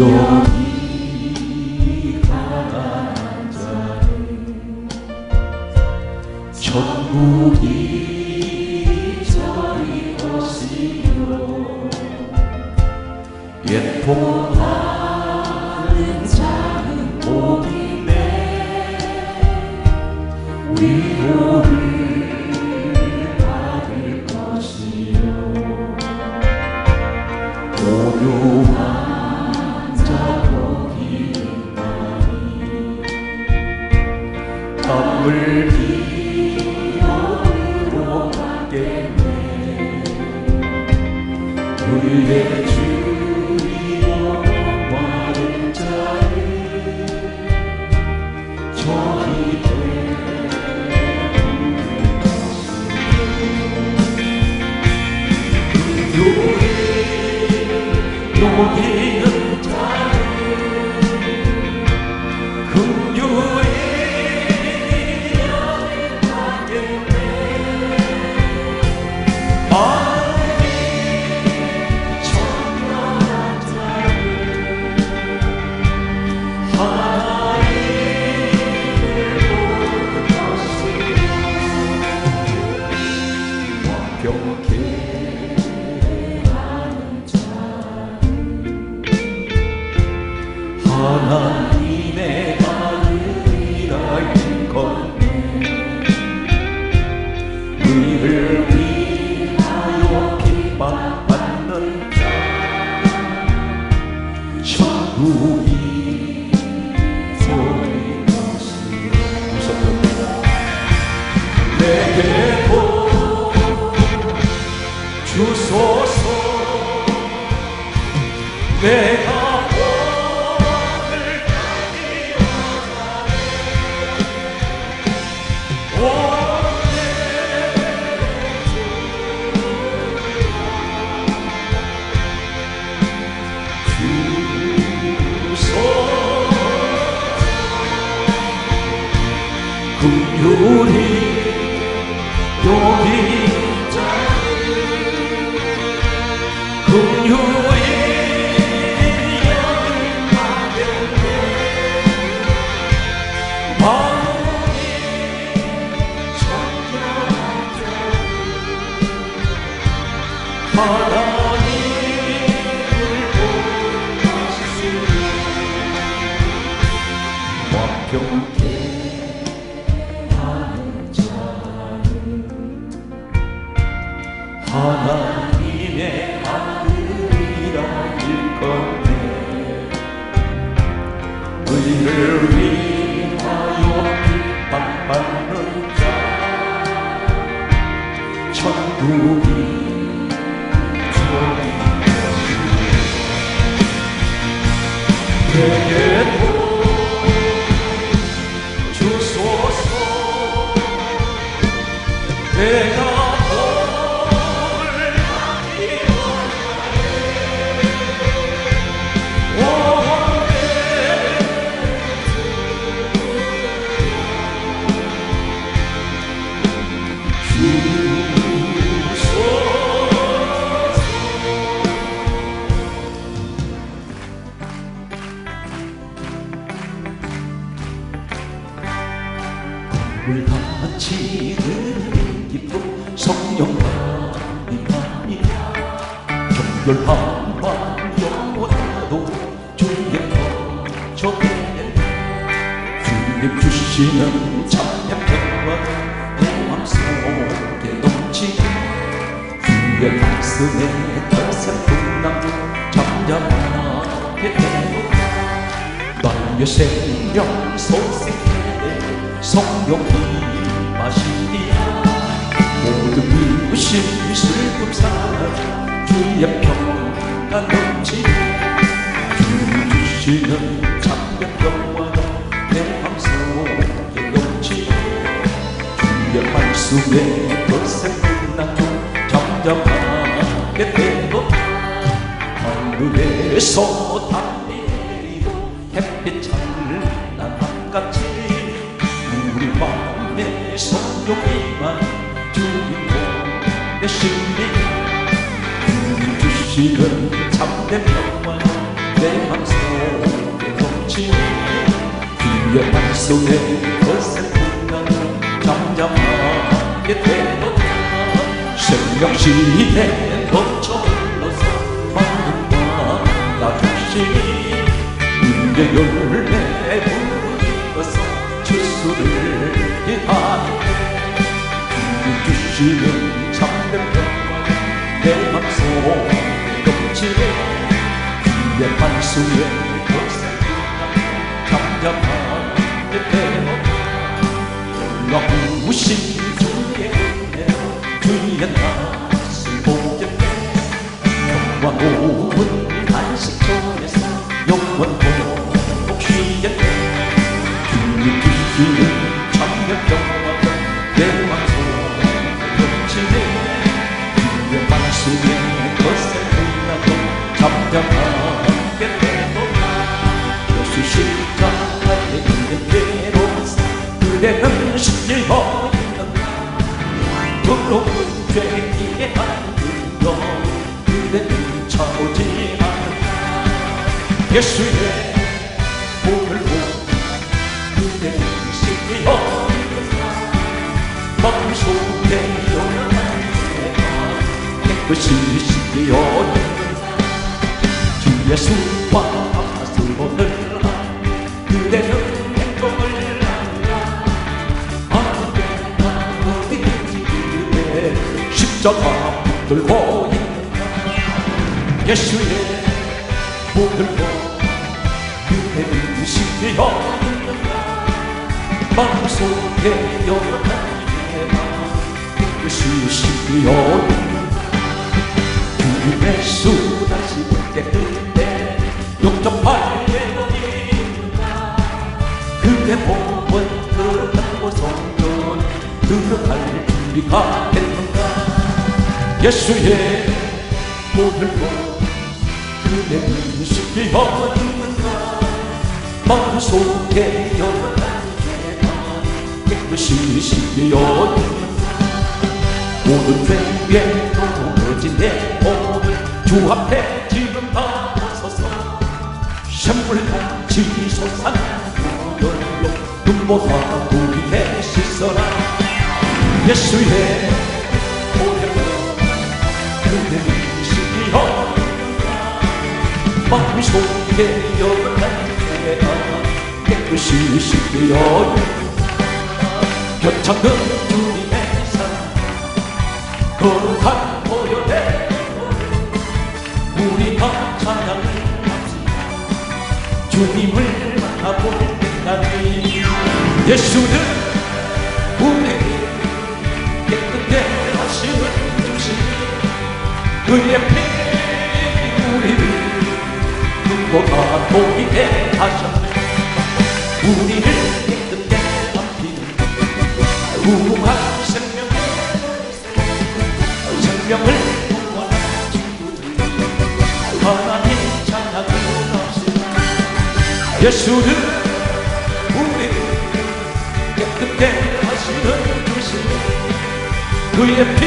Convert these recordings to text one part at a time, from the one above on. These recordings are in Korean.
여 하나님의 아들이라 일컫네 의를 위하여 핍박받는 자. 천국이 내게 주시는 참된 평화 내 맘속에 넘치 주의 말씀에 털새 풍랑도 잠잠하게 되고 나의 생명 소생해 성령이 마시니라 모든 이웃이 슬픔 사라 주의 평강 넘치 주님 주시는 참된 평 기억할 수에 벌써 끝났고 점점 하게 되고 하늘에서 달리 내리고 햇빛 찬란함같이 우리 마음에 성욕이만 주인공 내 심리. 그 우리 주시는 참된 평화 내 맘속에 넘치니 그의 말속에 잠잠하게 되었다 새벽 시내 넘쳐흘러서 마음과 나 조심히 문제 열매 부르어서 주수를 기다리네 주시는 참된 평화 내 맘속에 넘치네 주의 말씀에 거센 잠잠하게 되었다 놀라우신 주의 다시 보겠네 평화 모은 안식 전 예수의 몸을 신기하였다 마음 속에 영원한 죄가 깨끗이 신기하였다 주 예수와 하수원을 그대는 행복을 아무데나 어디든지 그대 십자가 있는가 예수의 신기하였는가 주님의 수 다시 볼때 그때 용접할 예언인가 그대 몸은 들어가고 성전 들어갈 준비가 됐는가? 예수의 몸을 보고 그대는 신기하였는가? 마음속에 영원한 죄가 깨끗이 신기하였는가 모든 죄에 도무지 내 몸을 주 앞에 지금 다 벗어서 샘물같이 솟아나는 열로 눈보다 우리의 씻어라. 예수의 보혈로 그대를 신기하는가 마음속에 영원한 죄가 깨끗이 신기하는가 겨 주님을 만나볼 때까지 예수는 우리를 깨끗게 하시는 주신 그의 피 우리를 눈보다 보이게 하셨네. 우리 예수는 우리를 깨끗게 하시는 주신 그의 피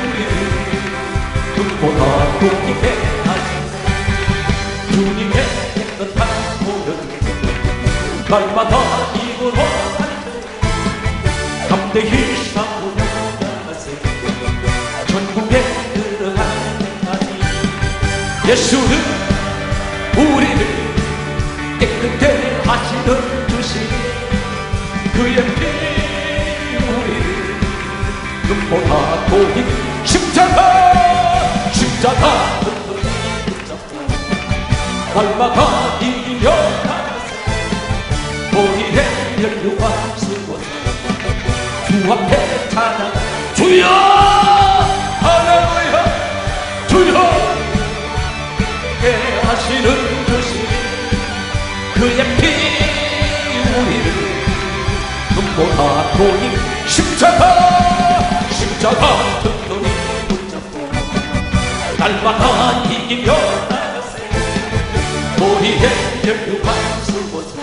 우리를 눈보다 보이게 하시네 주님의 깨끗한 보혈 날마다 입으로 담대히 싸고 나가세 전국에 들어갈 때까지 예수는 보다 십자가 십자가. 날마다 이기려 나가세 우리의 연료와 수고서 주 앞에 찬양 주여! 할렐루야! 주여! 깨 하시는 주신 그의 피 우리를 눈보다 보인 십자가 십자가 튼튼히 붙잡고 날마다 이기며 나가세 우리의 연료와 수고서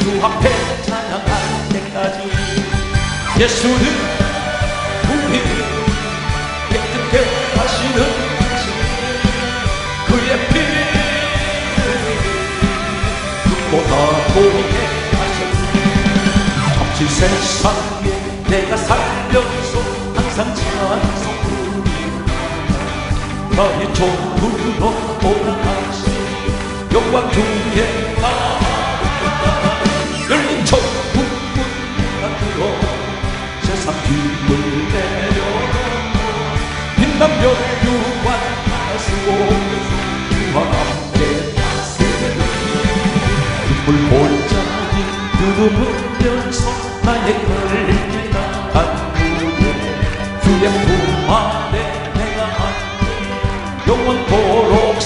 주 앞에 찬양할 때까지 예수는 우리를 깨끗게 하시는 그의 피 눈보다 보이게 이 세상에 내가 살면서 찬송 부르리 나의 종으로 오락하시. 영광 중에 나 열린 천국 문을 들어 세상 힘을 내려. 빛나며 유관 하시고 주와 함께 다스리리 눈물 골짜기 누르면서 나의 걸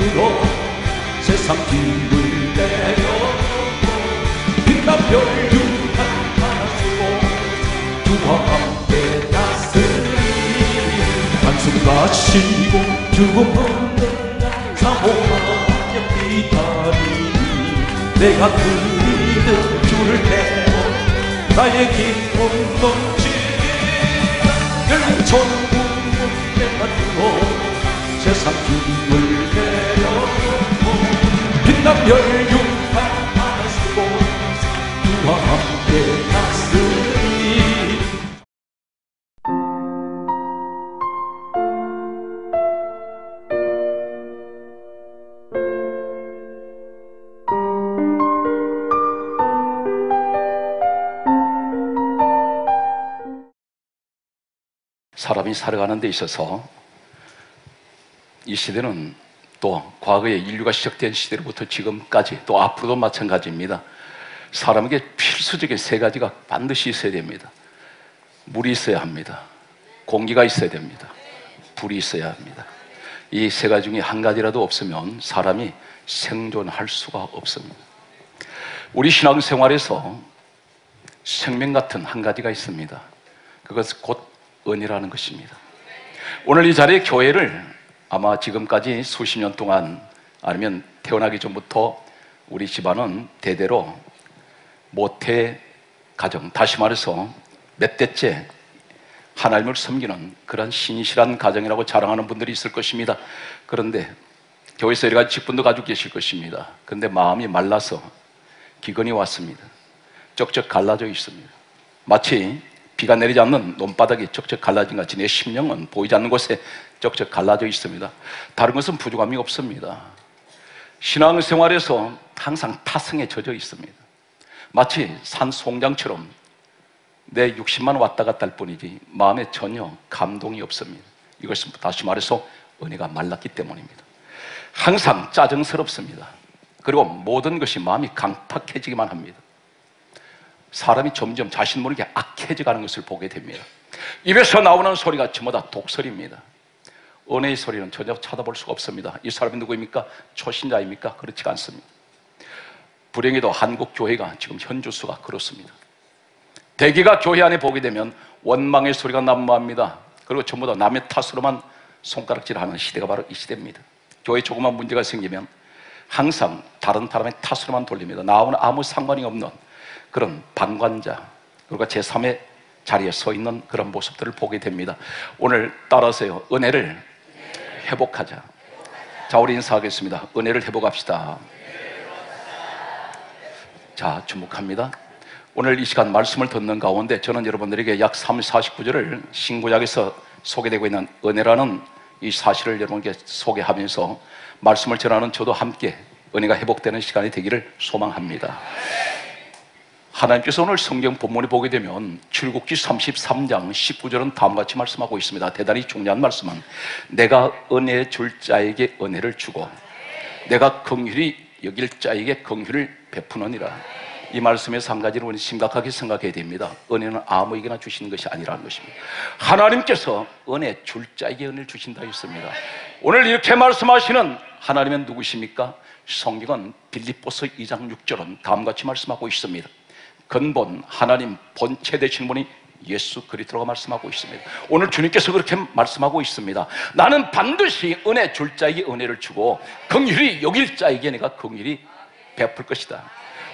들어 세상 힘을 내려. 빛난 별유한 하나시고 주와 함께 다스리 한숨 가시고 없는 사모하며 기다리니 내가 그리는 주를 태워 나의 기쁨 넘치리 열린 천국 문에 만들어 세상 힘을 사람이 살아가는 데 있어서 이 시대는 또 과거에 인류가 시작된 시대로부터 지금까지 또 앞으로도 마찬가지입니다. 사람에게 필수적인 세 가지가 반드시 있어야 됩니다. 물이 있어야 합니다. 공기가 있어야 됩니다. 불이 있어야 합니다. 이 세 가지 중에 한 가지라도 없으면 사람이 생존할 수가 없습니다. 우리 신앙생활에서 생명 같은 한 가지가 있습니다. 그것은 곧 은이라는 것입니다. 오늘 이 자리에 교회를 아마 지금까지 수십 년 동안 아니면 태어나기 전부터 우리 집안은 대대로 모태 가정, 다시 말해서 몇 대째 하나님을 섬기는 그런 신실한 가정이라고 자랑하는 분들이 있을 것입니다. 그런데 교회에서 여러 가지 직분도 가지고 계실 것입니다. 그런데 마음이 말라서 기근이 왔습니다. 쩍쩍 갈라져 있습니다. 마치 비가 내리지 않는 논바닥이 쩍쩍 갈라진 같이 내 심령은 보이지 않는 곳에 쩍쩍 갈라져 있습니다. 다른 것은 부족함이 없습니다. 신앙생활에서 항상 타성에 젖어 있습니다. 마치 산 송장처럼 내 60만 왔다 갔다 할 뿐이지 마음에 전혀 감동이 없습니다. 이것은 다시 말해서 은혜가 말랐기 때문입니다. 항상 짜증스럽습니다. 그리고 모든 것이 마음이 강팍해지기만 합니다. 사람이 점점 자신 모르게 악해져 가는 것을 보게 됩니다. 입에서 나오는 소리가 전부 다 독설입니다. 은혜의 소리는 전혀 찾아볼 수가 없습니다. 이 사람이 누구입니까? 초신자입니까? 그렇지가 않습니다. 불행히도 한국 교회가 지금 현주수가 그렇습니다. 대개가 교회 안에 보게 되면 원망의 소리가 난무합니다. 그리고 전부 다 남의 탓으로만 손가락질하는 시대가 바로 이 시대입니다. 교회 조그만 문제가 생기면 항상 다른 사람의 탓으로만 돌립니다. 나하고는 아무 상관이 없는 그런 방관자 그리고 제3의 자리에 서 있는 그런 모습들을 보게 됩니다. 오늘 따라서요 은혜를 회복하자. 자 우리 인사하겠습니다. 은혜를 회복합시다. 자 주목합니다. 오늘 이 시간 말씀을 듣는 가운데 저는 여러분들에게 약 3, 49절을 신구약에서 소개되고 있는 은혜라는 이 사실을 여러분께 소개하면서 말씀을 전하는 저도 함께 은혜가 회복되는 시간이 되기를 소망합니다. 하나님께서 오늘 성경 본문에 보게 되면 출국기 33장 19절은 다음과 같이 말씀하고 있습니다. 대단히 중요한 말씀은 내가 은혜 줄 자에게 은혜를 주고 내가 긍휼히 여길 자에게 긍휼을 베푸느니라. 이 말씀에서 한 가지를 우리 심각하게 생각해야 됩니다. 은혜는 아무에게나 주시는 것이 아니라는 것입니다. 하나님께서 은혜 줄 자에게 은혜를 주신다 했습니다. 오늘 이렇게 말씀하시는 하나님은 누구십니까? 성경은 빌립보서 2장 6절은 다음과 같이 말씀하고 있습니다. 근본 하나님 본체 되신 분이 예수 그리스도가 말씀하고 있습니다. 오늘 주님께서 그렇게 말씀하고 있습니다. 나는 반드시 은혜 줄 자에게 은혜를 주고 긍휼히 여길 자에게 내가 긍휼히 베풀 것이다.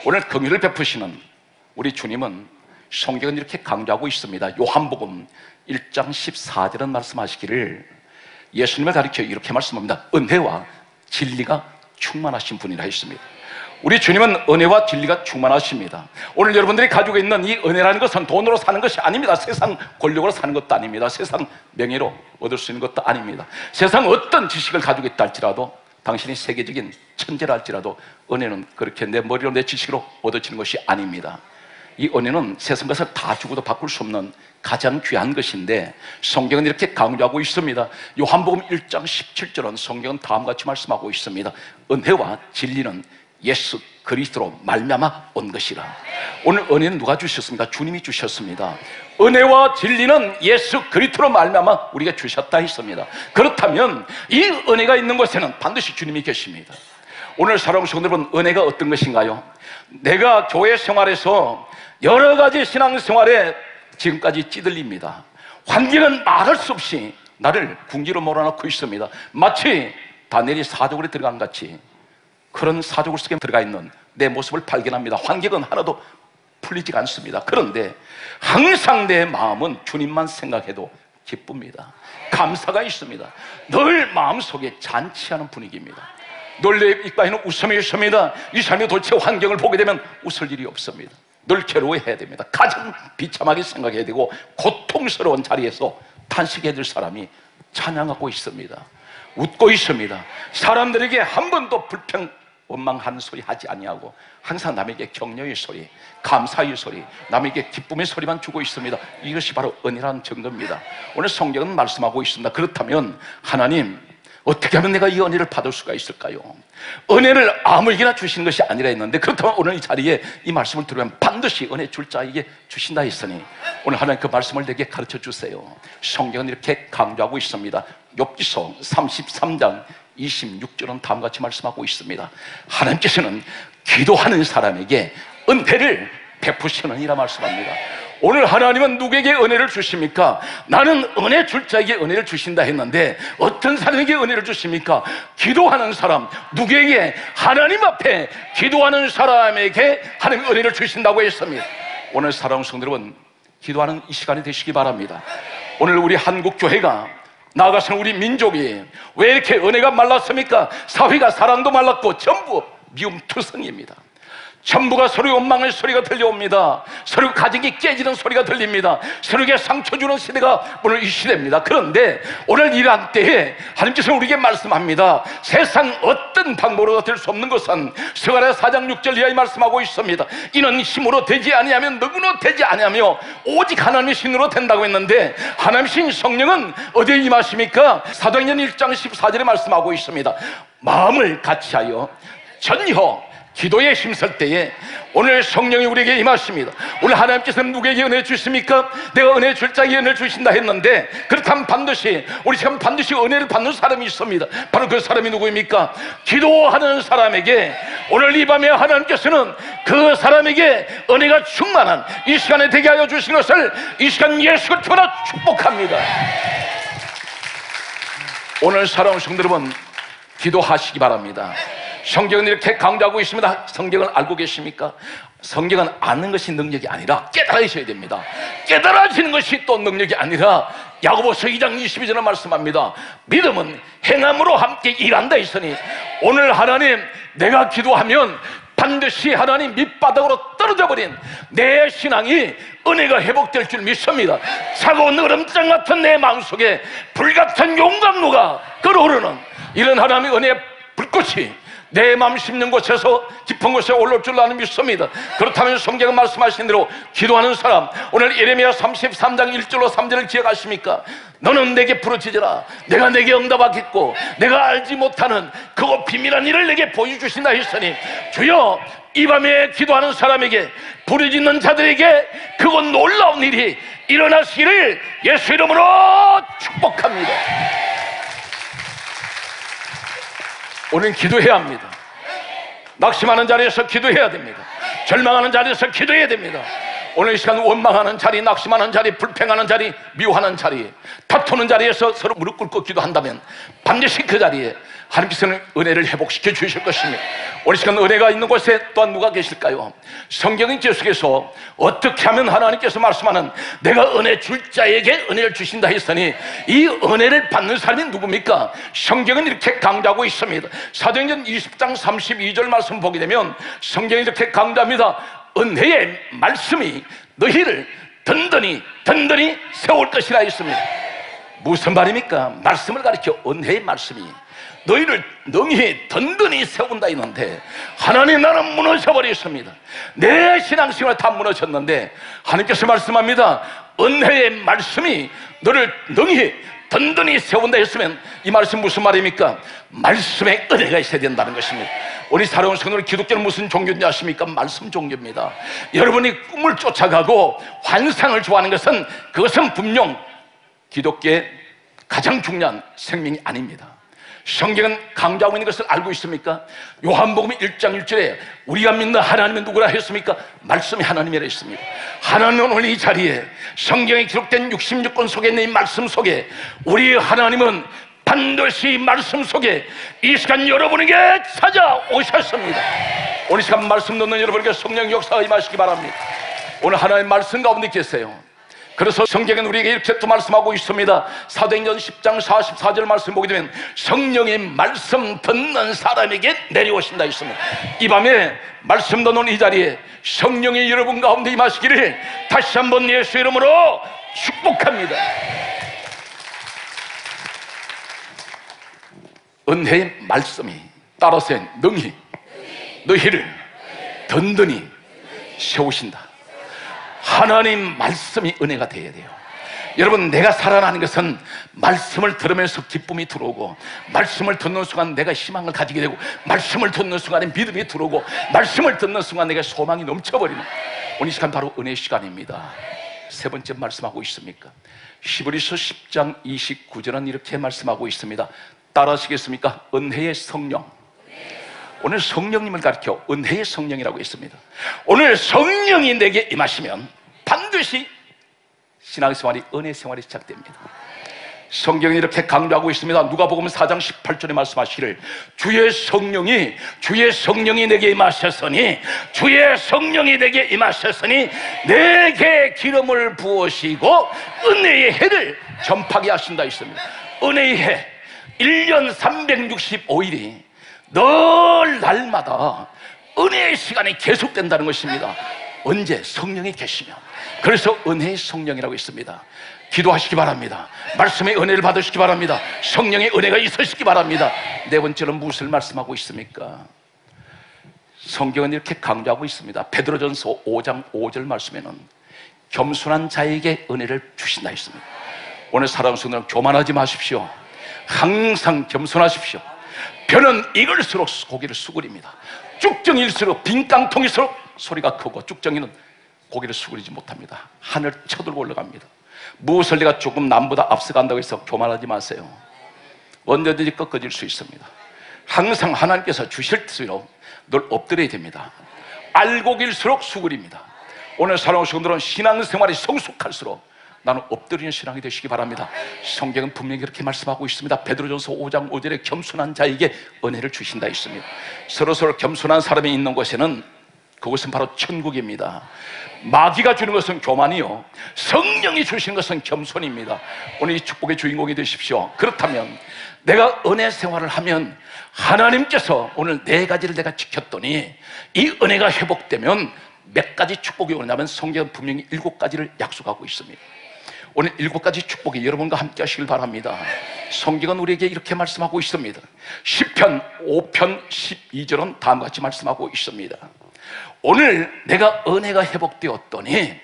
오늘 긍휼을 베푸시는 우리 주님은 성경은 이렇게 강조하고 있습니다. 요한복음 1장 14절은 말씀하시기를 예수님을 가리켜 이렇게 말씀합니다. 은혜와 진리가 충만하신 분이라 했습니다. 우리 주님은 은혜와 진리가 충만하십니다. 오늘 여러분들이 가지고 있는 이 은혜라는 것은 돈으로 사는 것이 아닙니다. 세상 권력으로 사는 것도 아닙니다. 세상 명예로 얻을 수 있는 것도 아닙니다. 세상 어떤 지식을 가지고 있다 할지라도 당신이 세계적인 천재라 할지라도 은혜는 그렇게 내 머리로 내 지식으로 얻어지는 것이 아닙니다. 이 은혜는 세상 것을 다 주고도 바꿀 수 없는 가장 귀한 것인데 성경은 이렇게 강조하고 있습니다. 요한복음 1장 17절은 성경은 다음과 같이 말씀하고 있습니다. 은혜와 진리는 예수 그리스도로 말미암아 온 것이라. 오늘 은혜는 누가 주셨습니까? 주님이 주셨습니다. 은혜와 진리는 예수 그리스도로 말미암아 우리가 주셨다 했습니다. 그렇다면 이 은혜가 있는 곳에는 반드시 주님이 계십니다. 오늘 사랑하는 여러분 은혜가 어떤 것인가요? 내가 교회 생활에서 여러 가지 신앙 생활에 지금까지 찌들립니다. 환경은 말할 수 없이 나를 궁지로 몰아넣고 있습니다. 마치 다니엘이 사족으로 들어간 같이 그런 사족을 속에 들어가 있는 내 모습을 발견합니다. 환경은 하나도 풀리지 않습니다. 그런데 항상 내 마음은 주님만 생각해도 기쁩니다. 감사가 있습니다. 늘 마음속에 잔치하는 분위기입니다. 늘내 입가에는 웃음이 있습니다. 이 삶의 도대체 환경을 보게 되면 웃을 일이 없습니다. 늘 괴로워해야 됩니다. 가장 비참하게 생각해야 되고 고통스러운 자리에서 탄식해야 될 사람이 찬양하고 있습니다. 웃고 있습니다. 사람들에게 한 번도 불평 원망하는 소리 하지 아니하고 항상 남에게 격려의 소리, 감사의 소리, 남에게 기쁨의 소리만 주고 있습니다. 이것이 바로 은혜라는 증거입니다. 오늘 성경은 말씀하고 있습니다. 그렇다면 하나님 어떻게 하면 내가 이 은혜를 받을 수가 있을까요? 은혜를 아무에게나 주시는 것이 아니라 했는데 그렇다면 오늘 이 자리에 이 말씀을 들으면 반드시 은혜 줄 자에게 주신다 했으니 오늘 하나님 그 말씀을 내게 가르쳐 주세요. 성경은 이렇게 강조하고 있습니다. 욥기서 33장 26절은 다음과 같이 말씀하고 있습니다. 하나님께서는 기도하는 사람에게 은혜를 베푸시느니라 말씀합니다. 오늘 하나님은 누구에게 은혜를 주십니까? 나는 은혜 줄 자에게 은혜를 주신다 했는데 어떤 사람에게 은혜를 주십니까? 기도하는 사람, 누구에게? 하나님 앞에 기도하는 사람에게 하나님 은혜를 주신다고 했습니다. 오늘 사랑하는 성도 여러분, 기도하는 이 시간이 되시기 바랍니다. 오늘 우리 한국 교회가 나아가서는 우리 민족이 왜 이렇게 은혜가 말랐습니까? 사회가 사랑도 말랐고 전부 미움투성입니다. 전부가 서로의 원망의 소리가 들려옵니다. 서로 가정이 깨지는 소리가 들립니다. 서로에게 상처 주는 시대가 오늘 이 시대입니다. 그런데 오늘 이러한 때에 하나님께서 우리에게 말씀합니다. 세상 어떤 방법으로 될수 없는 것은 스가랴 4장 6절 이하에 말씀하고 있습니다. 이는 힘으로 되지 아니하면 누구로 되지 아니하며 오직 하나님의 신으로 된다고 했는데 하나님 신 성령은 어디에 임하십니까? 사도행전 1장 14절에 말씀하고 있습니다. 마음을 같이하여 전혀 기도에 힘쓸 때에 오늘 성령이 우리에게 임하십니다. 오늘 하나님께서는 누구에게 은혜 주십니까? 내가 은혜 줄 자에게 은혜 주신다 했는데 그렇다면 반드시 우리 지금 반드시 은혜를 받는 사람이 있습니다. 바로 그 사람이 누구입니까? 기도하는 사람에게 오늘 이 밤에 하나님께서는 그 사람에게 은혜가 충만한 이 시간에 되게 하여 주신 것을 이 시간 예수 그리스도로 축복합니다. 오늘 사랑하는 성도 여러분 기도하시기 바랍니다. 성경은 이렇게 강조하고 있습니다. 성경을 알고 계십니까? 성경은 아는 것이 능력이 아니라 깨달으셔야 됩니다. 깨달아지는 것이 또 능력이 아니라 야고보서 2장 22절에 말씀합니다. 믿음은 행함으로 함께 일한다 했으니 오늘 하나님 내가 기도하면 반드시 하나님 밑바닥으로 떨어져 버린 내 신앙이 은혜가 회복될 줄 믿습니다. 차가운 얼음장 같은 내 마음속에 불같은 용광로가 끓어오르는 이런 하나님의 은혜의 불꽃이 내 마음 심는 곳에서 깊은 곳에 올라올 줄 나는 믿습니다. 그렇다면 성경은 말씀하신 대로 기도하는 사람 오늘 예레미야 33장 1절로 3절을 기억하십니까? 너는 내게 부르짖으라 내가 내게 응답하겠고 내가 알지 못하는 그거 비밀한 일을 내게 보여주신다 했으니 주여 이 밤에 기도하는 사람에게 부르짖는 자들에게 그거 놀라운 일이 일어나시기를 예수 이름으로 축복합니다. 오늘 기도해야 합니다. 낙심하는 자리에서 기도해야 됩니다. 절망하는 자리에서 기도해야 됩니다. 오늘 이 시간 원망하는 자리, 낙심하는 자리, 불평하는 자리, 미워하는 자리, 다투는 자리에서 서로 무릎 꿇고 기도한다면 반드시 그 자리에 하나님께서는 은혜를 회복시켜 주실 것입니다. 오늘 시간 은혜가 있는 곳에 또한 누가 계실까요? 성경인 계속해서 어떻게 하면 하나님께서 말씀하는 내가 은혜 줄 자에게 은혜를 주신다 했으니 이 은혜를 받는 사람이 누굽니까? 성경은 이렇게 강조하고 있습니다. 사도행전 20장 32절 말씀 보게 되면 성경이 이렇게 강조합니다. 은혜의 말씀이 너희를 든든히 든든히 세울 것이라 했습니다. 무슨 말입니까? 말씀을 가리켜 은혜의 말씀이 너희를 능히 든든히 세운다 했는데 하나님 나는 무너져 버렸습니다. 내 신앙생활 다 무너졌는데 하나님께서 말씀합니다. 은혜의 말씀이 너를 능히 든든히 세운다 했으면 이 말씀 무슨 말입니까? 말씀에 은혜가 있어야 된다는 것입니다. 우리 살아온 성도들 기독교는 무슨 종교인지 아십니까? 말씀 종교입니다. 여러분이 꿈을 쫓아가고 환상을 좋아하는 것은 그것은 분명 기독교의 가장 중요한 생명이 아닙니다. 성경은 강조하고 있는 것을 알고 있습니까? 요한복음 1장 1절에 우리가 믿는 하나님은 누구라 했습니까? 말씀이 하나님이라 했습니다. 하나님은 오늘 이 자리에 성경에 기록된 66권 속에 있는 이 말씀 속에 우리 하나님은 반드시 말씀 속에 이 시간 여러분에게 찾아오셨습니다. 오늘 시간 말씀 듣는 여러분에게 성령 역사가 임하시기 바랍니다. 오늘 하나님 말씀 가운데 계세요. 그래서 성경은 우리에게 이렇게 또 말씀하고 있습니다. 사도행전 10장 44절 말씀 보게 되면 성령의 말씀 듣는 사람에게 내려오신다 했습니다. 이 밤에 말씀 듣는 이 자리에 성령이 여러분 가운데 임하시기를 다시 한번 예수 이름으로 축복합니다. 은혜의 말씀이 따라서 능히 너희를 든든히 세우신다. 하나님 말씀이 은혜가 되어야 돼요. 여러분, 내가 살아나는 것은 말씀을 들으면서 기쁨이 들어오고, 말씀을 듣는 순간 내가 희망을 가지게 되고, 말씀을 듣는 순간에 믿음이 들어오고, 말씀을 듣는 순간 내가 소망이 넘쳐버리는 오늘 이 시간 바로 은혜 시간입니다. 세 번째 말씀하고 있습니까? 히브리서 10장 29절은 이렇게 말씀하고 있습니다. 따라 하시겠습니까? 은혜의 성령. 오늘 성령님을 가르쳐 은혜의 성령이라고 했습니다. 오늘 성령이 내게 임하시면 반드시 신앙생활이 은혜 생활이 시작됩니다. 성경이 이렇게 강조하고 있습니다. 누가복음 4장 18절에 말씀하시기를 주의 성령이 주의 성령이 내게 임하셨으니 주의 성령이 내게 임하셨으니 내게 기름을 부으시고 은혜의 해를 전파하게 하신다 했습니다. 은혜의 해 1년 365일이 늘 날마다 은혜의 시간이 계속된다는 것입니다. 언제 성령이 계시면 그래서 은혜의 성령이라고 있습니다. 기도하시기 바랍니다. 말씀의 은혜를 받으시기 바랍니다. 성령의 은혜가 있으시기 바랍니다. 네 번째로 무엇을 말씀하고 있습니까? 성경은 이렇게 강조하고 있습니다. 베드로전서 5장 5절 말씀에는 겸손한 자에게 은혜를 주신다 했습니다. 오늘 성도는 교만하지 마십시오. 항상 겸손하십시오. 벼는 익을수록 고기를 수그립니다. 쭉정일수록 빈 깡통일수록 소리가 크고 쭉정이는 고기를 수그리지 못합니다. 하늘 쳐들고 올라갑니다. 무엇을 내가 조금 남보다 앞서간다고 해서 교만하지 마세요. 언제든지 꺾어질 수 있습니다. 항상 하나님께서 주실 대로 늘 엎드려야 됩니다. 알고길수록 수그립니다. 오늘 사랑하는 성들은 신앙생활이 성숙할수록 나는 엎드리는 신앙이 되시기 바랍니다. 성경은 분명히 그렇게 말씀하고 있습니다. 베드로전서 5장 5절에 겸손한 자에게 은혜를 주신다 있습니다. 서로 서로 겸손한 사람이 있는 곳에는 그것은 바로 천국입니다. 마귀가 주는 것은 교만이요. 성령이 주신 것은 겸손입니다. 오늘 이 축복의 주인공이 되십시오. 그렇다면 내가 은혜 생활을 하면 하나님께서 오늘 네 가지를 내가 지켰더니 이 은혜가 회복되면 몇 가지 축복이 오냐면 성경은 분명히 일곱 가지를 약속하고 있습니다. 오늘 일곱 가지 축복이 여러분과 함께 하시길 바랍니다. 성경은 우리에게 이렇게 말씀하고 있습니다. 10편 5편 12절은 다음과 같이 말씀하고 있습니다. 오늘 내가 은혜가 회복되었더니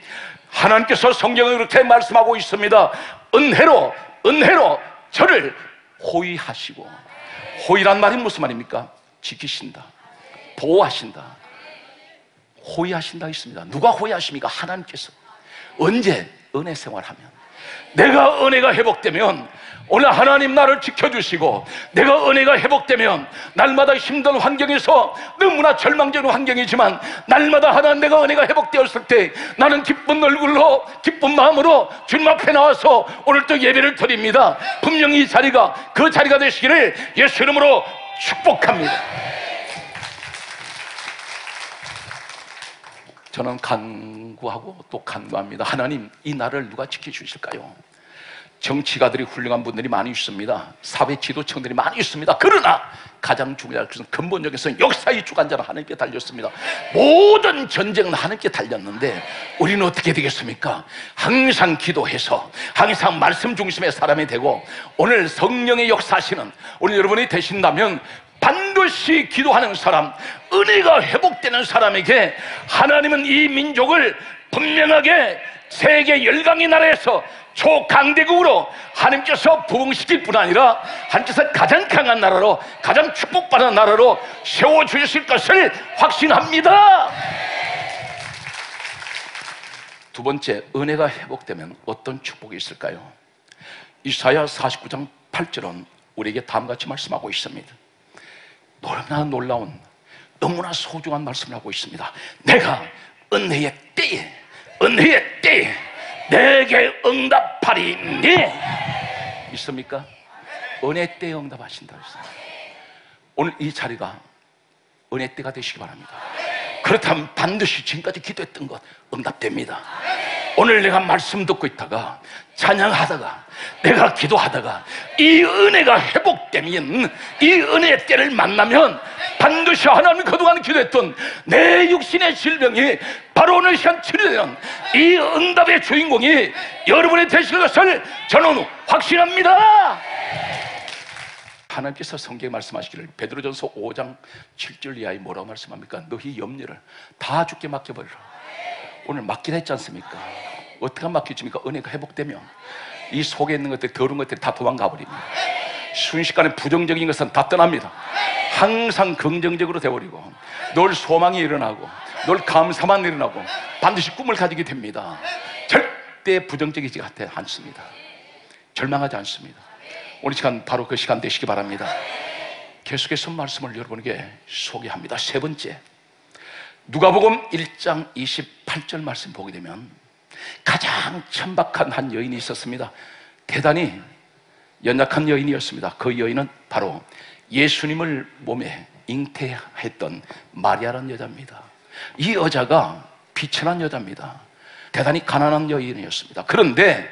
하나님께서 성경을 이렇게 말씀하고 있습니다. 은혜로 은혜로 저를 호위하시고 호위란 말이 무슨 말입니까? 지키신다. 보호하신다. 호위하신다 있습니다. 누가 호위하십니까? 하나님께서. 언제? 은혜 생활하면. 내가 은혜가 회복되면 오늘 하나님 나를 지켜주시고 내가 은혜가 회복되면 날마다 힘든 환경에서 너무나 절망적인 환경이지만 날마다 하나님 내가 은혜가 회복되었을 때 나는 기쁜 얼굴로 기쁜 마음으로 주님 앞에 나와서 오늘 또 예배를 드립니다. 분명히 이 자리가 그 자리가 되시기를 예수 이름으로 축복합니다 저는 간구하고 또 간구합니다 하나님 이 나라를 누가 지켜주실까요? 정치가들이 훌륭한 분들이 많이 있습니다. 사회 지도층들이 많이 있습니다. 그러나 가장 중요한 것은 근본적인 역사의 주관자는 하나님께 달렸습니다. 모든 전쟁은 하나님께 달렸는데 우리는 어떻게 되겠습니까? 항상 기도해서 항상 말씀 중심의 사람이 되고 오늘 성령의 역사하시는 오늘 여러분이 되신다면 반드시 기도하는 사람, 은혜가 회복되는 사람에게 하나님은 이 민족을 분명하게 세계 열강의 나라에서 초강대국으로 하나님께서 부흥시킬 뿐 아니라 하나님께서 가장 강한 나라로 가장 축복받은 나라로 세워주실 것을 확신합니다. 두 번째, 은혜가 회복되면 어떤 축복이 있을까요? 이사야 49장 8절은 우리에게 다음같이 말씀하고 있습니다. 너무나 놀라운, 너무나 소중한 말씀을 하고 있습니다. 내가 은혜의 때에, 은혜의 때에 내게 응답하리니 있습니까? 은혜 때에 응답하신다. 오늘 이 자리가 은혜 때가 되시기 바랍니다. 그렇다면 반드시 지금까지 기도했던 것 응답됩니다. 오늘 내가 말씀 듣고 있다가 찬양하다가 내가 기도하다가 이 은혜가 회복되면 이 은혜의 때를 만나면 반드시 하나님 그동안 기도했던 내 육신의 질병이 바로 오늘 시간 치료되는 이 응답의 주인공이 여러분이 되실 것을 저는 확신합니다. 하나님께서 성경에 말씀하시기를 베드로전서 5장 7절 이하에 뭐라고 말씀합니까? 너희 염려를 다 죽게 맡겨버리라. 오늘 맡기다 했지 않습니까? 어떻게 맡겨집니까? 은혜가 회복되면 이 속에 있는 것들, 더러운 것들이 다 도망가 버립니다. 순식간에 부정적인 것은 다 떠납니다. 항상 긍정적으로 되어버리고 늘 소망이 일어나고 늘 감사만 일어나고 반드시 꿈을 가지게 됩니다. 절대 부정적이지 않습니다. 절망하지 않습니다. 오늘 시간 바로 그 시간 되시기 바랍니다. 계속해서 말씀을 여러분에게 소개합니다. 세 번째, 누가복음 1장 28절 말씀 보게 되면 가장 천박한 한 여인이 있었습니다. 대단히 연약한 여인이었습니다. 그 여인은 바로 예수님을 몸에 잉태했던 마리아라는 여자입니다. 이 여자가 비천한 여자입니다. 대단히 가난한 여인이었습니다. 그런데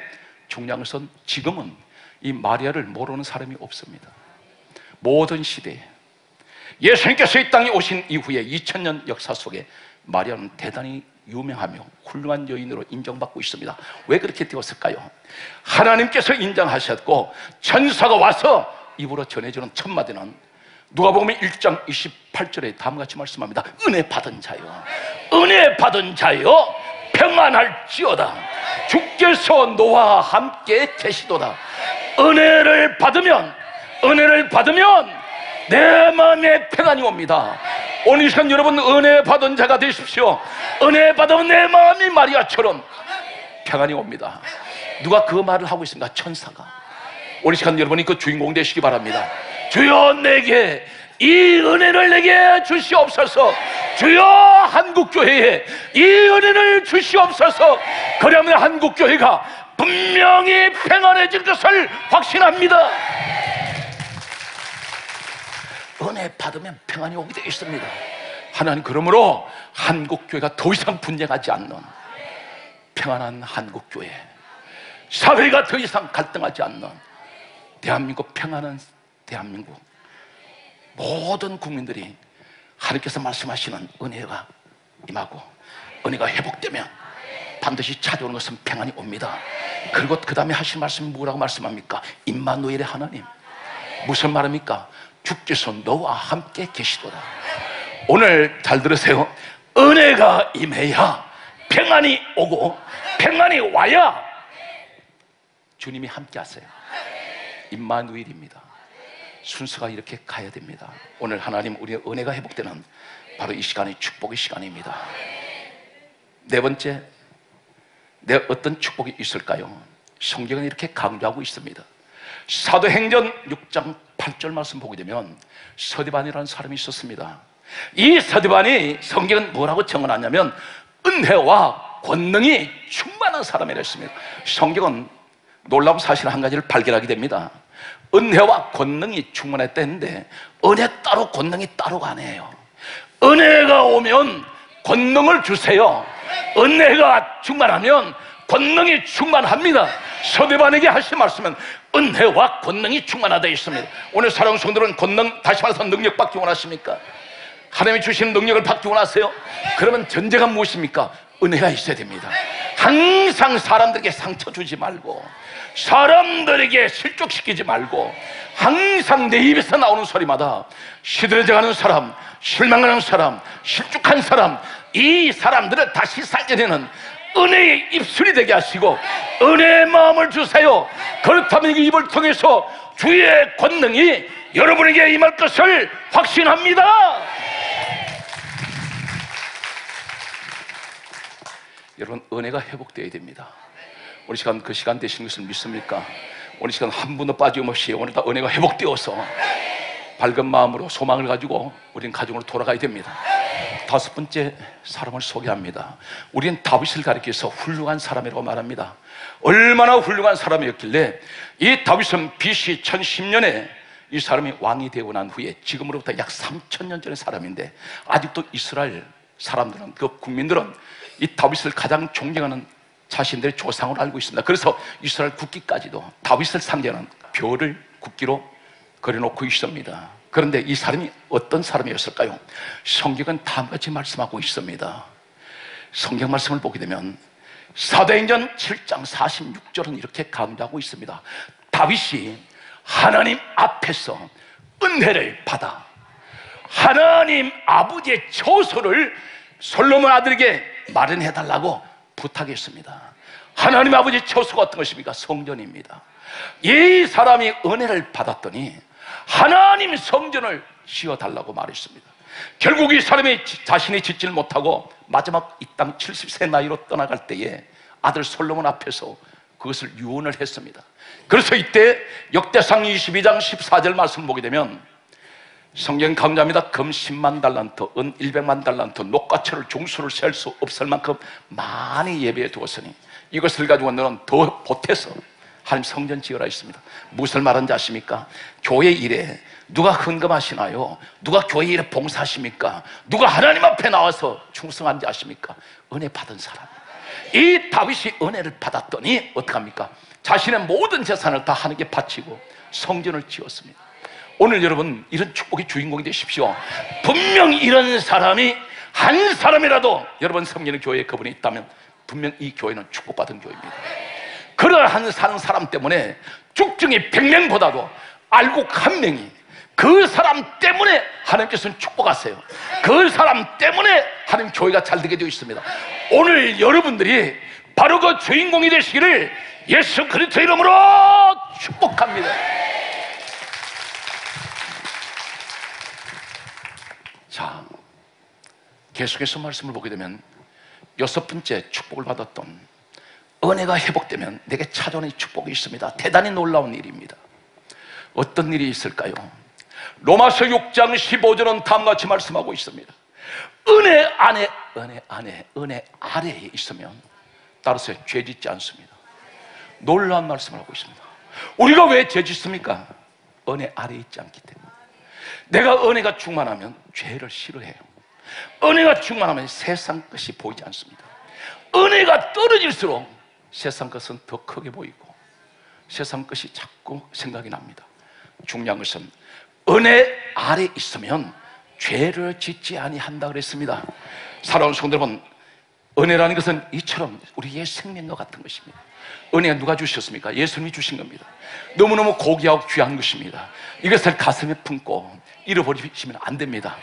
것은 지금은 이 마리아를 모르는 사람이 없습니다. 모든 시대에 예수님께서 이 땅에 오신 이후에 2000년 역사 속에 마리아는 대단히 유명하며 훌륭한 여인으로 인정받고 있습니다. 왜 그렇게 되었을까요? 하나님께서 인정하셨고 천사가 와서 입으로 전해주는 첫 마디는 누가 보면 1장 28절에 다음같이 말씀합니다. 은혜 받은 자요. 은혜 받은 자요. 평안할지어다. 주께서 너와 함께 계시도다. 은혜를 받으면 은혜를 받으면 내 마음에 평안이 옵니다. 오늘 이 시간 여러분 은혜 받은 자가 되십시오. 은혜 받으면 내 마음이 마리아처럼 평안이 옵니다. 누가 그 말을 하고 있습니까? 천사가. 오늘 이 시간 여러분이 그 주인공 되시기 바랍니다. 주여 내게 이 은혜를 내게 주시옵소서. 주여 한국교회에 이 은혜를 주시옵소서. 그러면 한국교회가 분명히 평안해질 것을 확신합니다. 은혜 받으면 평안이 오게 되어 있습니다. 하나님 그러므로 한국 교회가 더 이상 분쟁하지 않는 평안한 한국 교회 사회가 더 이상 갈등하지 않는 대한민국 평안한 대한민국 모든 국민들이 하나님께서 말씀하시는 은혜가 임하고 은혜가 회복되면 반드시 찾아오는 것은 평안이 옵니다. 그리고 그 다음에 하신 말씀이 뭐라고 말씀합니까? 임마누엘의 하나님. 무슨 말입니까? 주께서 너와 함께 계시도다. 오늘 잘 들으세요. 은혜가 임해야 평안이 오고 평안이 와야 주님이 함께 하세요. 임마누엘입니다. 순서가 이렇게 가야 됩니다. 오늘 하나님 우리의 은혜가 회복되는 바로 이 시간이 축복의 시간입니다. 네 번째, 내 어떤 축복이 있을까요? 성경은 이렇게 강조하고 있습니다. 사도행전 6장 8절 말씀 보게 되면 서디반이라는 사람이 있었습니다. 이 서디반이 성경은 뭐라고 정언하냐면 은혜와 권능이 충만한 사람이라 했습니다. 성경은 놀라운 사실 한 가지를 발견하게 됩니다. 은혜와 권능이 충만했다 했는데 은혜 따로 권능이 따로가 아니에요. 은혜가 오면 권능을 주세요. 은혜가 충만하면 권능이 충만합니다. 서대반에게 하신 말씀은 은혜와 권능이 충만하다 있습니다. 오늘 사랑 성들은 권능 다시 말해서 능력 받기 원하십니까? 하나님이 주시는 능력을 받기 원하세요? 그러면 전제가 무엇입니까? 은혜가 있어야 됩니다. 항상 사람들에게 상처 주지 말고 사람들에게 실족시키지 말고 항상 내 입에서 나오는 소리마다 시들어져가는 사람, 실망하는 사람, 실족한 사람 이 사람들을 다시 살려내는 은혜의 입술이 되게 하시고 은혜의 마음을 주세요. 그렇다면 이 입을 통해서 주의 권능이 여러분에게 임할 것을 확신합니다. 여러분 은혜가 회복되어야 됩니다. 오늘 시간 그 시간 되시는 것을 믿습니까? 오늘 시간 한 분도 빠짐없이 오늘 다 은혜가 회복되어서 밝은 마음으로 소망을 가지고 우리는 가정으로 돌아가야 됩니다. 다섯 번째 사람을 소개합니다. 우리는 다윗을 가리켜서 훌륭한 사람이라고 말합니다. 얼마나 훌륭한 사람이었길래 이 다윗은 BC 1010년에 이 사람이 왕이 되고 난 후에 지금으로부터 약 3천년 전의 사람인데 아직도 이스라엘 사람들은 그 국민들은 이 다윗을 가장 존경하는 자신들의 조상으로 알고 있습니다. 그래서 이스라엘 국기까지도 다윗을 상징하는 별을 국기로 그려놓고 있습니다. 그런데 이 사람이 어떤 사람이었을까요? 성경은 다음같이 말씀하고 있습니다. 성경 말씀을 보게 되면 사도행전 7장 46절은 이렇게 강조하고 있습니다. 다윗이 하나님 앞에서 은혜를 받아 하나님 아버지의 처소를 솔로몬 아들에게 마련해 달라고 부탁했습니다. 하나님 아버지의 처소가 어떤 것입니까? 성전입니다. 이 사람이 은혜를 받았더니 하나님 성전을 지어 달라고 말했습니다. 결국 이 사람이 자신이 짓질 못하고 마지막 이 땅 70세 나이로 떠나갈 때에 아들 솔로몬 앞에서 그것을 유언을 했습니다. 그래서 이때 역대상 22장 14절 말씀 보게 되면 성경 강조합니다. 금 10만 달란트, 은 100만 달란트, 녹과철을 종수를 셀 수 없을 만큼 많이 예배해 두었으니 이것을 가지고 너는 더 보태서 하나님 성전 지어라 있습니다. 무엇을 말하는지 아십니까? 교회 일에 누가 헌금하시나요? 누가 교회 일에 봉사하십니까? 누가 하나님 앞에 나와서 충성한지 아십니까? 은혜 받은 사람. 이 다윗이 은혜를 받았더니 어떡합니까? 자신의 모든 재산을 다 하나님께 바치고 성전을 지었습니다. 오늘 여러분 이런 축복의 주인공이 되십시오. 분명 이런 사람이 한 사람이라도 여러분 섬기는 교회에 그분이 있다면 분명 이 교회는 축복받은 교회입니다. 그러한 사는 사람 때문에 쭉중이 100명보다도 알곡 한 명이 그 사람 때문에 하나님께서는 축복하세요. 그 사람 때문에 하나님 교회가 잘 되게 되어 있습니다. 오늘 여러분들이 바로 그 주인공이 되시기를 예수 그리스도 이름으로 축복합니다. 자, 계속해서 말씀을 보게 되면 여섯 번째 축복을 받았던 은혜가 회복되면 내게 찾아오는 축복이 있습니다. 대단히 놀라운 일입니다. 어떤 일이 있을까요? 로마서 6장 15절은 다음같이 말씀하고 있습니다. 은혜 안에, 은혜 안에, 은혜 아래에 있으면 따라서 죄 짓지 않습니다. 놀라운 말씀을 하고 있습니다. 우리가 왜 죄 짓습니까? 은혜 아래에 있지 않기 때문에. 내가 은혜가 충만하면 죄를 싫어해요. 은혜가 충만하면 세상 것이 보이지 않습니다. 은혜가 떨어질수록 세상 것은 더 크게 보이고 세상 것이 자꾸 생각이 납니다. 중요한 것은 은혜 아래 있으면 죄를 짓지 아니한다 그랬습니다. 사랑하는 성도 여러분, 은혜라는 것은 이처럼 우리의 생명과 같은 것입니다. 은혜가 누가 주셨습니까? 예수님이 주신 겁니다. 너무너무 고귀하고 귀한 것입니다. 이것을 가슴에 품고 잃어버리시면 안 됩니다.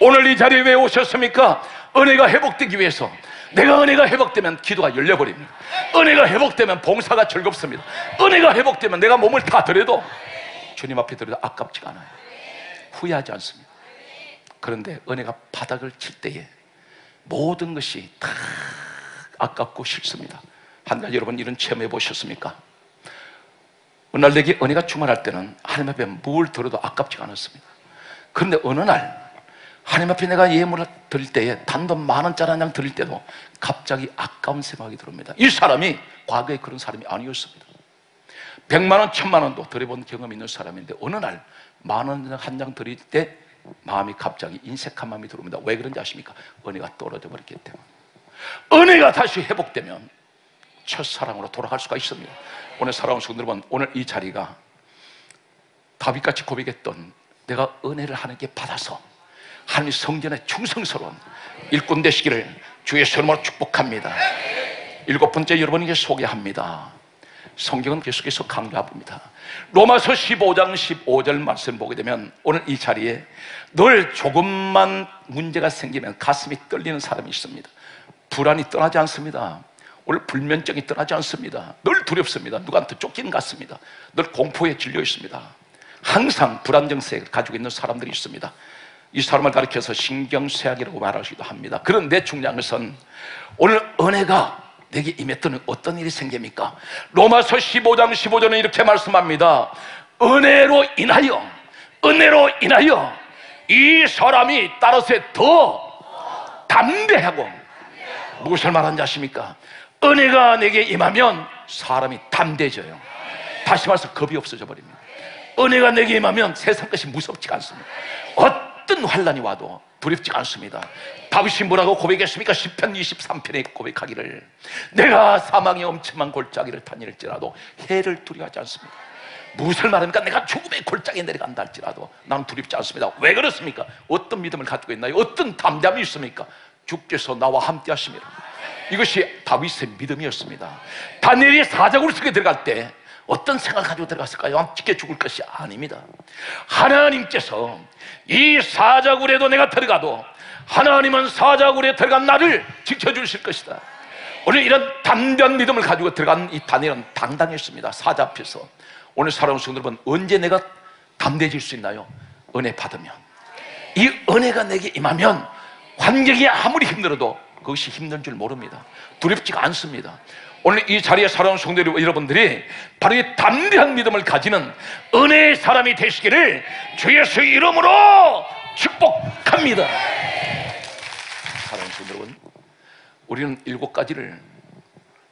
오늘 이 자리에 왜 오셨습니까? 은혜가 회복되기 위해서 내가 은혜가 회복되면 기도가 열려버립니다. 은혜가 회복되면 봉사가 즐겁습니다. 은혜가 회복되면 내가 몸을 다 드려도 주님 앞에 드려도 아깝지가 않아요. 후회하지 않습니다. 그런데 은혜가 바닥을 칠 때에 모든 것이 다 아깝고 싫습니다. 한 가지 여러분 이런 체험해 보셨습니까? 어느 날 내게 은혜가 충만할 때는 하나님 앞에 뭘 들어도 아깝지가 않았습니다. 그런데 어느 날 하나님 앞에 내가 예물을 드릴 때에 단돈 만 원짜리 한 장 드릴 때도 갑자기 아까운 생각이 들어옵니다. 이 사람이 과거에 그런 사람이 아니었습니다. 백만 원, 천만 원도 드려본 경험이 있는 사람인데 어느 날 만 원 한 장 드릴 때 마음이 갑자기 인색한 마음이 들어옵니다. 왜 그런지 아십니까? 은혜가 떨어져 버렸기 때문에. 은혜가 다시 회복되면 첫사랑으로 돌아갈 수가 있습니다. 오늘 사랑하는 성도 여러분, 오늘 이 자리가 다윗같이 고백했던 내가 은혜를 하나님께 받아서 하나님 성전에 충성스러운 일꾼 되시기를 주의 이름으로 축복합니다. 일곱 번째 여러분에게 소개합니다. 성경은 계속해서 강조합니다. 로마서 15장 15절 말씀 보게 되면 오늘 이 자리에 늘 조금만 문제가 생기면 가슴이 떨리는 사람이 있습니다. 불안이 떠나지 않습니다. 오늘 불면증이 떠나지 않습니다. 늘 두렵습니다. 누구한테 쫓기는 것 같습니다. 늘 공포에 질려 있습니다. 항상 불안 증세를 가지고 있는 사람들이 있습니다. 이 사람을 가리켜서 신경쇠약이라고 말하기도 합니다. 그런데 중요한 것은 오늘 은혜가 내게 임했더니 어떤 일이 생깁니까? 로마서 15장 15절은 이렇게 말씀합니다. 은혜로 인하여, 은혜로 인하여 이 사람이 따라서 더 담대하고 무엇을 말하는지 아십니까? 은혜가 내게 임하면 사람이 담대해져요. 다시 말해서 겁이 없어져 버립니다. 은혜가 내게 임하면 세상 것이 무섭지가 않습니다. 어떤 환란이 와도 두렵지 않습니다. 다윗이 뭐라고 고백했습니까? 10편 23편에 고백하기를 내가 사망의 엄청난 골짜기를 다닐지라도 해를 두려워하지 않습니다. 무엇을 말합니까? 내가 죽음의 골짜기에 내려간다 할지라도 나는 두렵지 않습니다. 왜 그렇습니까? 어떤 믿음을 가지고 있나요? 어떤 담담이 있습니까? 주께서 나와 함께 하심이라. 이것이 다윗의 믿음이었습니다. 다니엘이 사자굴 속에 들어갈 때 어떤 생각을 가지고 들어갔을까요? 지켜 죽을 것이 아닙니다. 하나님께서 이 사자굴에도 내가 들어가도 하나님은 사자굴에 들어간 나를 지켜주실 것이다. 오늘 이런 담대한 믿음을 가지고 들어간 이 다니엘은 당당했습니다. 사자 앞에서. 오늘 사랑하는 성도 여러분, 언제 내가 담대해질 수 있나요? 은혜 받으면. 이 은혜가 내게 임하면 환경이 아무리 힘들어도 그것이 힘든 줄 모릅니다. 두렵지가 않습니다. 오늘 이 자리에 살아온 성도 여러분들이 바로 이 담대한 믿음을 가지는 은혜의 사람이 되시기를 주 예수 이름으로 축복합니다. 사랑하는 성도 여러분, 우리는 일곱 가지를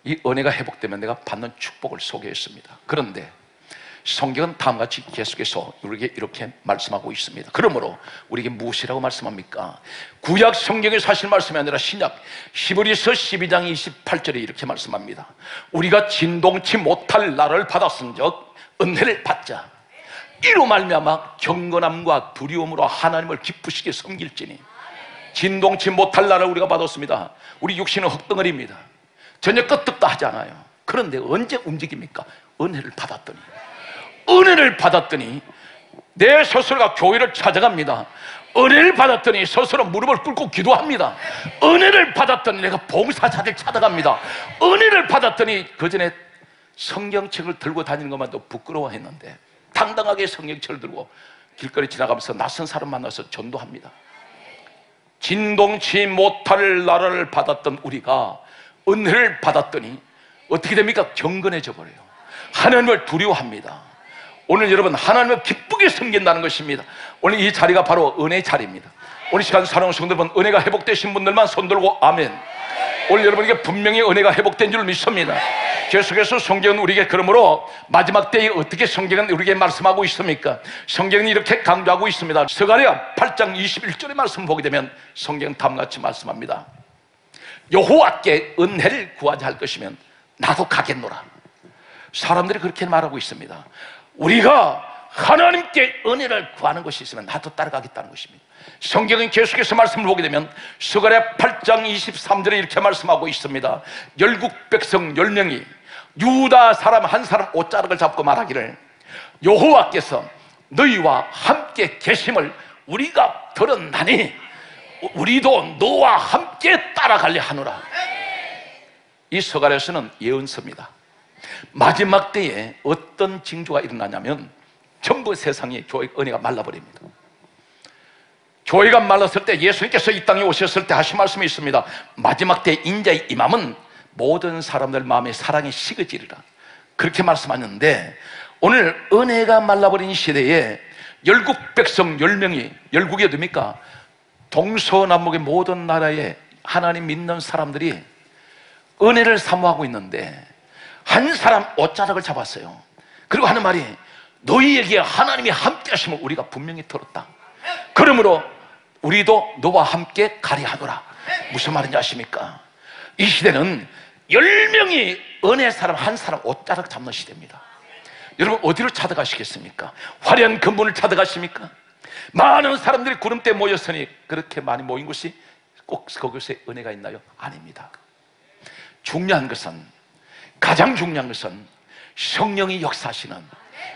이 은혜가 회복되면 내가 받는 축복을 소개했습니다. 그런데 성경은 다음과 같이 계속해서 우리에게 이렇게 말씀하고 있습니다. 그러므로 우리에게 무엇이라고 말씀합니까? 구약 성경의 사실 말씀이 아니라 신약 히브리서 12장 28절에 이렇게 말씀합니다. 우리가 진동치 못할 나를 받았은적 은혜를 받자. 이로 말미암아 경건함과 두려움으로 하나님을 기쁘시게 섬길지니 진동치 못할 나를 우리가 받았습니다. 우리 육신은 흙덩어리입니다. 전혀 끄떡도 하지 않아요. 그런데 언제 움직입니까? 은혜를 받았더니 은혜를 받았더니 내 스스로가 교회를 찾아갑니다. 은혜를 받았더니 스스로 무릎을 꿇고 기도합니다. 은혜를 받았더니 내가 봉사자들 찾아갑니다. 은혜를 받았더니 그 전에 성경책을 들고 다니는 것만도 부끄러워했는데 당당하게 성경책을 들고 길거리 지나가면서 낯선 사람 만나서 전도합니다. 진동치 못할 나라를 받았던 우리가 은혜를 받았더니 어떻게 됩니까? 경건해져 버려요. 하나님을 두려워합니다. 오늘 여러분 하나님을 기쁘게 섬긴다는 것입니다. 오늘 이 자리가 바로 은혜의 자리입니다. 오늘 시간 사랑하는 성도 여러분 은혜가 회복되신 분들만 손들고 아멘. 오늘 여러분에게 분명히 은혜가 회복된 줄 믿습니다. 계속해서 성경은 우리에게 그러므로 마지막 때에 어떻게 성경은 우리에게 말씀하고 있습니까? 성경은 이렇게 강조하고 있습니다. 스가랴 8장 21절의 말씀 보게 되면 성경은 다음같이 말씀합니다. 여호와께 은혜를 구하자 할 것이면 나도 가겠노라. 사람들이 그렇게 말하고 있습니다. 우리가 하나님께 은혜를 구하는 것이 있으면 나도 따라가겠다는 것입니다. 성경은 계속해서 말씀을 보게 되면 스가랴 8장 23절에 이렇게 말씀하고 있습니다. 열국 백성 10명이 유다 사람 한 사람 옷자락을 잡고 말하기를 여호와께서 너희와 함께 계심을 우리가 들었나니 우리도 너와 함께 따라가려 하노라. 이 서가랴서는 예언서입니다. 마지막 때에 어떤 징조가 일어나냐면 전부 세상이 교회 은혜가 말라버립니다. 교회가 말랐을 때 예수님께서 이 땅에 오셨을 때 하신 말씀이 있습니다. 마지막 때 인자의 임함은 모든 사람들 마음에 사랑이 식어지리라. 그렇게 말씀하셨는데 오늘 은혜가 말라버린 시대에 열국 백성 열명이 열국이 됩니까? 동서남북의 모든 나라에 하나님 믿는 사람들이 은혜를 사모하고 있는데 한 사람 옷자락을 잡았어요. 그리고 하는 말이 너희에게 하나님이 함께 하심을 우리가 분명히 들었다. 그러므로 우리도 너와 함께 가리하노라. 무슨 말인지 아십니까? 이 시대는 열 명이 은혜 사람 한 사람 옷자락 잡는 시대입니다. 여러분 어디로 찾아가시겠습니까? 화려한 근본을 찾아가십니까? 많은 사람들이 구름대 모였으니 그렇게 많이 모인 곳이 꼭 그곳에 은혜가 있나요? 아닙니다. 중요한 것은 가장 중요한 것은 성령이 역사하시는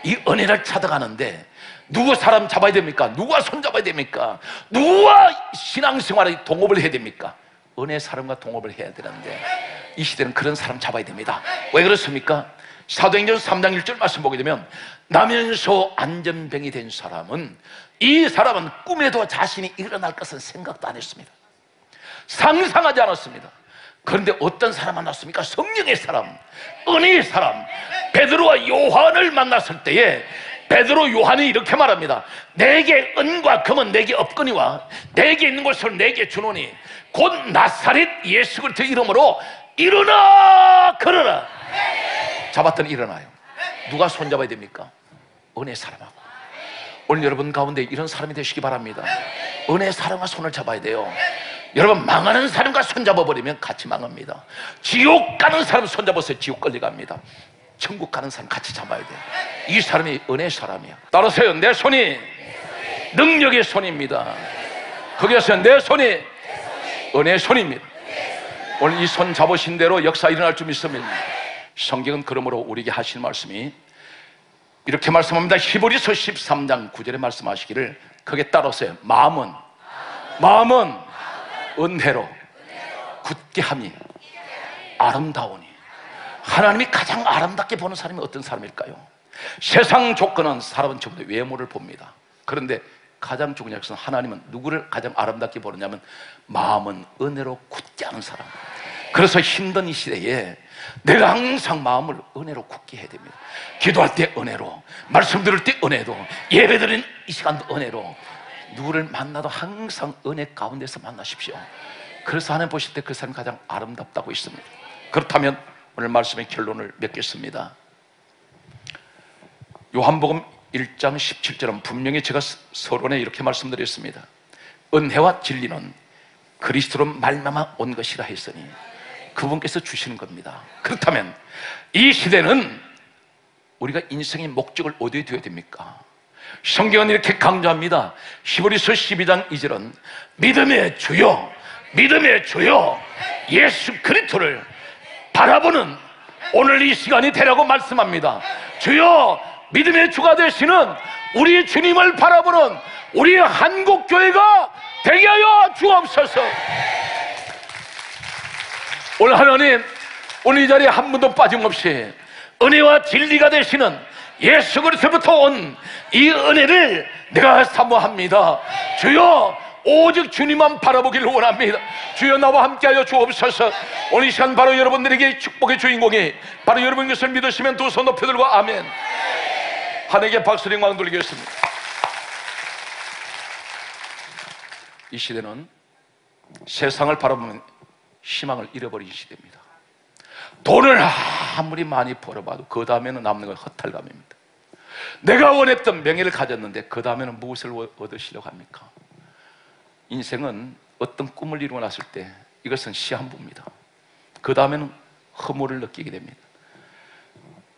이 은혜를 찾아가는데 누구 사람 잡아야 됩니까? 누가 손 잡아야 됩니까? 누가 신앙생활에 동업을 해야 됩니까? 은혜 사람과 동업을 해야 되는데 이 시대는 그런 사람 잡아야 됩니다. 왜 그렇습니까? 사도행전 3장 1절 말씀 보게 되면 나면서 안전병이 된 사람은 이 사람은 꿈에도 자신이 일어날 것은 생각도 안 했습니다. 상상하지 않았습니다. 그런데 어떤 사람 만났습니까? 성령의 사람, 은혜의 사람, 베드로와 요한을 만났을 때에 베드로 요한이 이렇게 말합니다. 내게 은과 금은 내게 없거니와 내게 있는 것을 내게 주노니 곧 나사렛 예수 그리스도 이름으로 일어나 걸어라. 잡았더니 일어나요. 누가 손잡아야 됩니까? 은혜 사람하고. 오늘 여러분 가운데 이런 사람이 되시기 바랍니다. 은혜 사람과 손을 잡아야 돼요. 여러분 망하는 사람과 손잡아 버리면 같이 망합니다. 지옥 가는 사람 손잡아서 지옥 걸려갑니다. 천국 가는 사람 같이 잡아야 돼요. 이 사람이 은혜 사람이야. 따라서요. 내 손이 능력의 손입니다. 거기에서 내 손이 은혜의 손입니다. 오늘 이 손 잡으신 대로 역사 일어날 줄 믿습니다. 성경은 그러므로 우리에게 하신 말씀이 이렇게 말씀합니다. 히브리서 13장 9절에 말씀하시기를 거기에 따라서요. 마음은 마음은 은혜로 굳게 함이 아름다우니 하나님이 가장 아름답게 보는 사람이 어떤 사람일까요? 세상 조건은 사람은 전부 다 외모를 봅니다. 그런데 가장 중요한 것은 하나님은 누구를 가장 아름답게 보느냐면 마음은 은혜로 굳게 하는 사람. 그래서 힘든 이 시대에 내가 항상 마음을 은혜로 굳게 해야 됩니다. 기도할 때 은혜로, 말씀 들을 때 은혜로, 예배 드리는 이 시간도 은혜로, 누구를 만나도 항상 은혜 가운데서 만나십시오. 그래서 하나님 보실 때 그 사람이 가장 아름답다고 있습니다. 그렇다면 오늘 말씀의 결론을 맺겠습니다. 요한복음 1장 17절은 분명히 제가 서론에 이렇게 말씀드렸습니다. 은혜와 진리는 그리스도로 말미암아 온 것이라 했으니 그분께서 주시는 겁니다. 그렇다면 이 시대는 우리가 인생의 목적을 어디에 두어야 됩니까? 성경은 이렇게 강조합니다. 히브리서 12장 2절은 믿음의 주요, 믿음의 주요 예수 그리스도를 바라보는 오늘 이 시간이 되라고 말씀합니다. 주요 믿음의 주가 되시는 우리 주님을 바라보는 우리 한국 교회가 되게 하여 주옵소서. 오늘 하나님 오늘 이 자리에 한 분도 빠짐없이 은혜와 진리가 되시는 예수 그리스도부터 온 이 은혜를 내가 사모합니다. 주여 오직 주님만 바라보기를 원합니다. 주여 나와 함께하여 주옵소서. 오늘 이 시간 바로 여러분들에게 축복의 주인공이 바로 여러분 것을 믿으시면 두 손 높여 들고 아멘. 하나님께 박수를 영광 돌리겠습니다. 이 시대는 세상을 바라보면 희망을 잃어버린 시대입니다. 돈을 아무리 많이 벌어봐도 그 다음에는 남는 건 허탈감입니다. 내가 원했던 명예를 가졌는데 그 다음에는 무엇을 얻으시려고 합니까? 인생은 어떤 꿈을 이루고 났을 때 이것은 시한부입니다. 그 다음에는 허물을 느끼게 됩니다.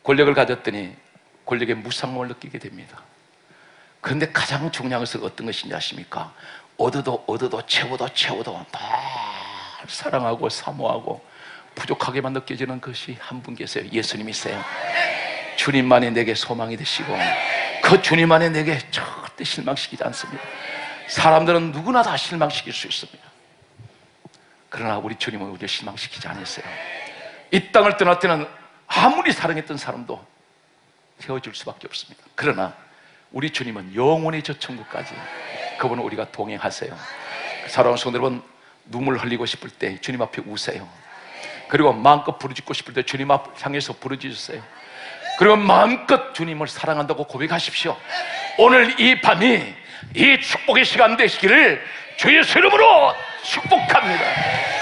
권력을 가졌더니 권력의 무상함을 느끼게 됩니다. 그런데 가장 중요한 것은 어떤 것인지 아십니까? 얻어도 얻어도 채워도 채워도 늘 사랑하고 사모하고 부족하게만 느껴지는 것이 한 분 계세요. 예수님이세요. 주님만이 내게 소망이 되시고 그 주님만이 내게 절대 실망시키지 않습니다. 사람들은 누구나 다 실망시킬 수 있습니다. 그러나 우리 주님은 우리를 실망시키지 않았어요. 이 땅을 떠날 때는 아무리 사랑했던 사람도 헤어질 수밖에 없습니다. 그러나 우리 주님은 영원히 저 천국까지 그분은 우리가 동행하세요. 사랑하는 성도 여러분, 눈물 흘리고 싶을 때 주님 앞에 우세요. 그리고 마음껏 부르짖고 싶을 때 주님 앞 향해서 부르짖으세요. 그리고 마음껏 주님을 사랑한다고 고백하십시오. 오늘 이 밤이 이 축복의 시간 되시기를 주의 이름으로 축복합니다.